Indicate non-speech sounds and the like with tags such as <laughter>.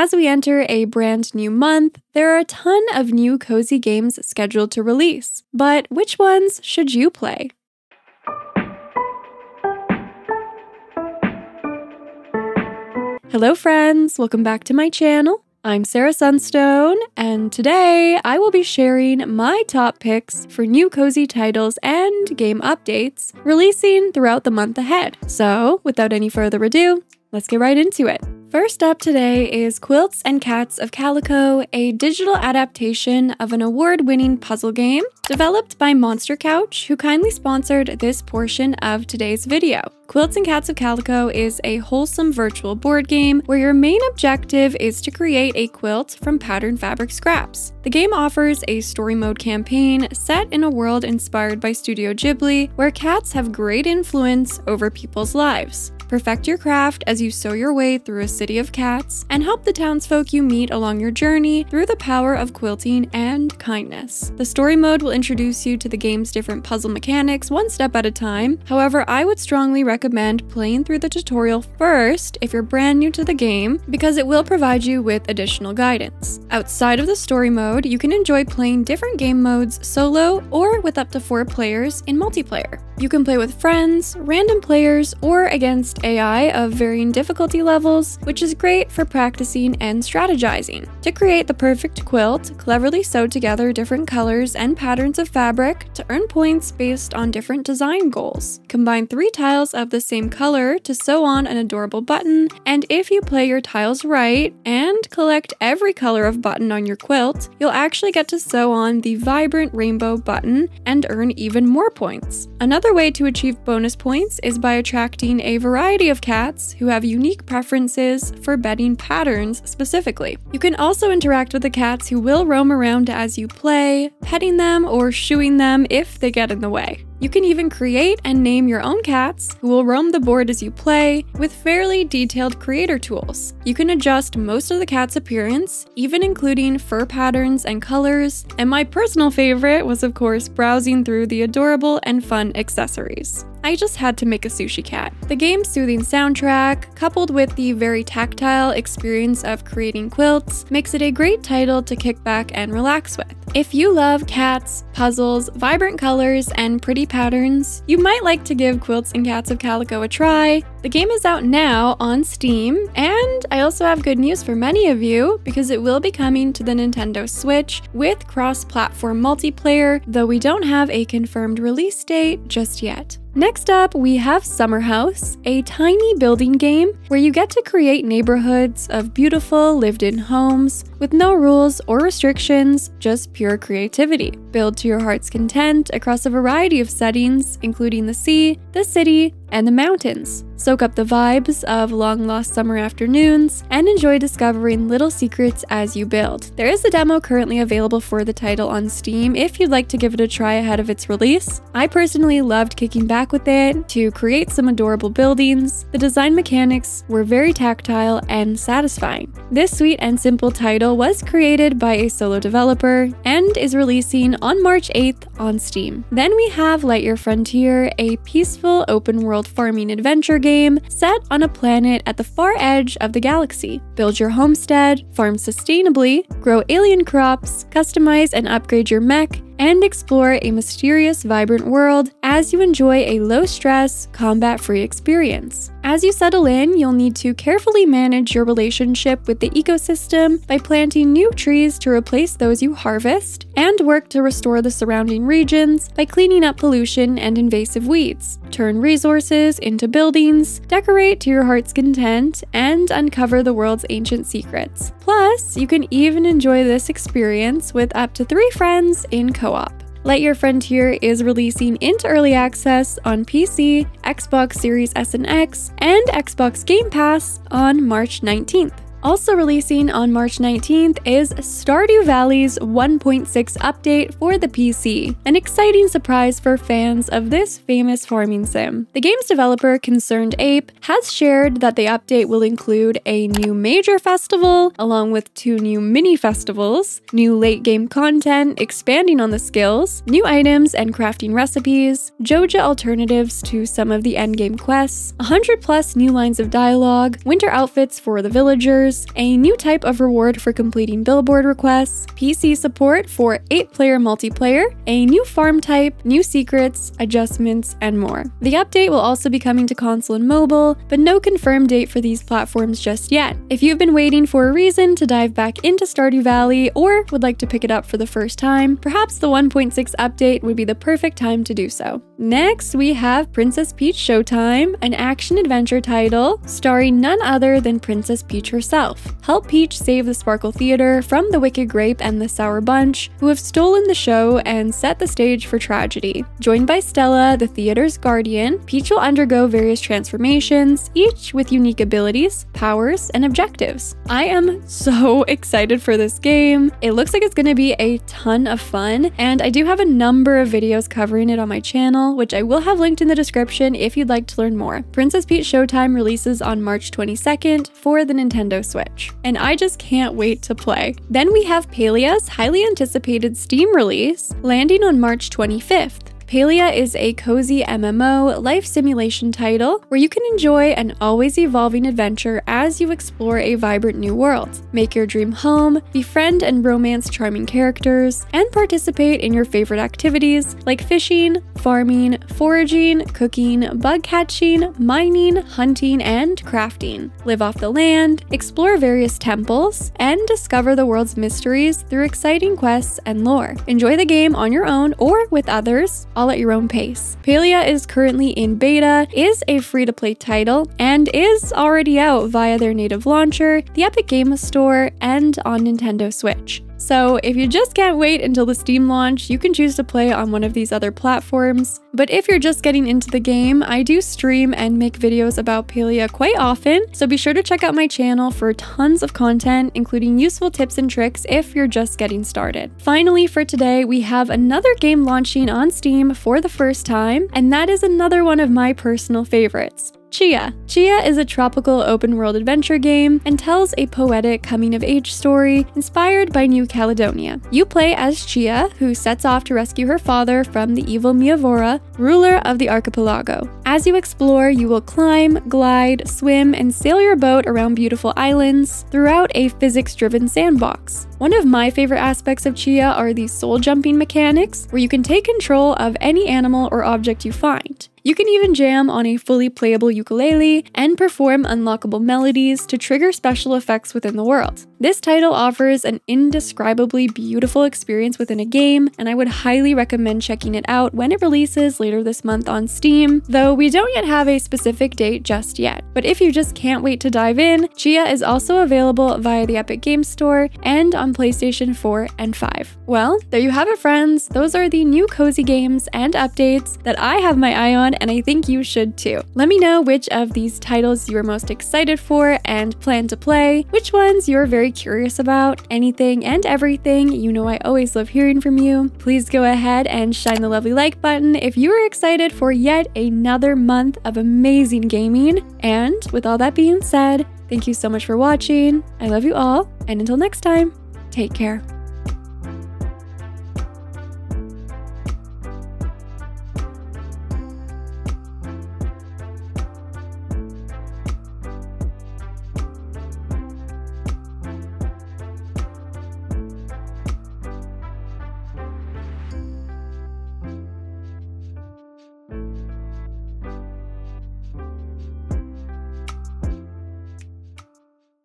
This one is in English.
as we enter a brand new month, there are a ton of new cozy games scheduled to release. But which ones should you play? Hello, friends! Welcome back to my channel. I'm Sarah Sunstone, and today I will be sharing my top picks for new cozy titles and game updates releasing throughout the month ahead. So, without any further ado, let's get right into it. First up today is Quilts and Cats of Calico, a digital adaptation of an award winning puzzle game developed by Monster Couch, who kindly sponsored this portion of today's video. Quilts and Cats of Calico is a wholesome virtual board game where your main objective is to create a quilt from patterned fabric scraps. The game offers a story mode campaign set in a world inspired by Studio Ghibli, where cats have great influence over people's lives. Perfect your craft as you sew your way through a city of cats, and help the townsfolk you meet along your journey through the power of quilting and kindness. The story mode will introduce you to the game's different puzzle mechanics one step at a time. However, I would strongly recommend playing through the tutorial first if you're brand new to the game, because it will provide you with additional guidance. Outside of the story mode, you can enjoy playing different game modes solo or with up to four players in multiplayer. You can play with friends, random players, or against AI of varying difficulty levels, which is great for practicing and strategizing. To create the perfect quilt, cleverly sew together different colors and patterns of fabric to earn points based on different design goals. Combine three tiles of the same color to sew on an adorable button, and if you play your tiles right and collect every color of button on your quilt, you'll actually get to sew on the vibrant rainbow button and earn even more points. Another way to achieve bonus points is by attracting a variety of cats who have unique preferences for bedding patterns specifically. You can also interact with the cats who will roam around as you play, petting them or shooing them if they get in the way. You can even create and name your own cats who will roam the board as you play with fairly detailed creator tools. You can adjust most of the cat's appearance, even including fur patterns and colors, and my personal favorite was, of course, browsing through the adorable and fun accessories. I just had to make a sushi cat. The game's soothing soundtrack, coupled with the very tactile experience of creating quilts, makes it a great title to kick back and relax with. If you love cats, puzzles, vibrant colors, and pretty patterns, you might like to give Quilts and Cats of Calico a try. The game is out now on Steam, and I also have good news for many of you because it will be coming to the Nintendo Switch with cross platform multiplayer, though we don't have a confirmed release date just yet. Next up, we have SUMMERHOUSE, a tiny building game where you get to create neighborhoods of beautiful lived in homes with no rules or restrictions, just pure creativity. Build to your heart's content across a variety of settings, including the sea, the city, and the mountains. Soak up the vibes of long lost summer afternoons and enjoy discovering little secrets as you build. There is a demo currently available for the title on Steam if you'd like to give it a try ahead of its release. I personally loved kicking back with it to create some adorable buildings. The design mechanics were very tactile and satisfying. This sweet and simple title was created by a solo developer and is releasing on March 8th on Steam. Then we have Light Lightyear Frontier, a peaceful open world farming adventure game game set on a planet at the far edge of the galaxy. Build your homestead, farm sustainably, grow alien crops, customize and upgrade your mech, and explore a mysterious, vibrant world as you enjoy a low stress, combat free experience. As you settle in, you'll need to carefully manage your relationship with the ecosystem by planting new trees to replace those you harvest, and work to restore the surrounding regions by cleaning up pollution and invasive weeds. Turn resources into buildings, decorate to your heart's content, and uncover the world's ancient secrets. Plus, you can even enjoy this experience with up to three friends in co op. Lightyear Frontier is releasing into early access on PC, Xbox Series S and X, and Xbox Game Pass on March 19th. Also releasing on March 19th is Stardew Valley's 1.6 update for the PC, an exciting surprise for fans of this famous farming sim. The game's developer, ConcernedApe, has shared that the update will include a new major festival, along with two new mini festivals, new late game content expanding on the skills, new items and crafting recipes, Joja alternatives to some of the endgame quests, 100 plus new lines of dialogue, winter outfits for the villagers, a new type of reward for completing billboard requests, PC support for 8 player multiplayer, a new farm type, new secrets, adjustments, and more. The update will also be coming to console and mobile, but no confirmed date for these platforms just yet. If you've been waiting for a reason to dive back into Stardew Valley or would like to pick it up for the first time, perhaps the 1.6 update would be the perfect time to do so. Next, we have Princess Peach Showtime, an action adventure title starring none other than Princess Peach herself. Help Peach save the Sparkle Theater from the Wicked Grape and the Sour Bunch, who have stolen the show and set the stage for tragedy. Joined by Stella, the theater's guardian, Peach will undergo various transformations, each with unique abilities, powers, and objectives. I am so <laughs> excited for this game. It looks like it's going to be a ton of fun, and I do have a number of videos covering it on my channel, which I will have linked in the description if you'd like to learn more. Princess Peach Showtime releases on March 22nd for the Nintendo Switch, and I just can't wait to play. Then we have Palia's highly anticipated Steam release, landing on March 25th. Palia is a cozy MMO life simulation title where you can enjoy an always evolving adventure as you explore a vibrant new world. Make your dream home, befriend and romance charming characters, and participate in your favorite activities like fishing, farming, foraging, cooking, bug catching, mining, hunting, and crafting. Live off the land, explore various temples, and discover the world's mysteries through exciting quests and lore. Enjoy the game on your own or with others all at your own pace. Palia is currently in beta, is a free to play title, and is already out via their native launcher, the Epic Games Store, and on Nintendo Switch. So, if you just can't wait until the Steam launch, you can choose to play on one of these other platforms. But if you're just getting into the game, I do stream and make videos about Palia quite often, so be sure to check out my channel for tons of content, including useful tips and tricks if you're just getting started. Finally, for today, we have another game launching on Steam for the first time, and that is another one of my personal favorites. Tchia. Chia is a tropical open world adventure game and tells a poetic coming of age story inspired by New Caledonia. You play as Tchia, who sets off to rescue her father from the evil Meavora, ruler of the archipelago. As you explore, you will climb, glide, swim, and sail your boat around beautiful islands throughout a physics driven sandbox. One of my favorite aspects of Tchia are the soul jumping mechanics, where you can take control of any animal or object you find. You can even jam on a fully playable ukulele and perform unlockable melodies to trigger special effects within the world. This title offers an indescribably beautiful experience within a game, and I would highly recommend checking it out when it releases later this month on Steam, though we don't yet have a specific date just yet. But if you just can't wait to dive in, Tchia is also available via the Epic Games Store and on PlayStation 4 and 5. Well, there you have it, friends. Those are the new cozy games and updates that I have my eye on and I think you should too. Let me know which of these titles you are most excited for and plan to play, which ones you're curious about, anything and everything. You know, I always love hearing from you. Please go ahead and shine the lovely like button if you are excited for yet another month of amazing gaming. And with all that being said, thank you so much for watching. I love you all, and until next time, take care.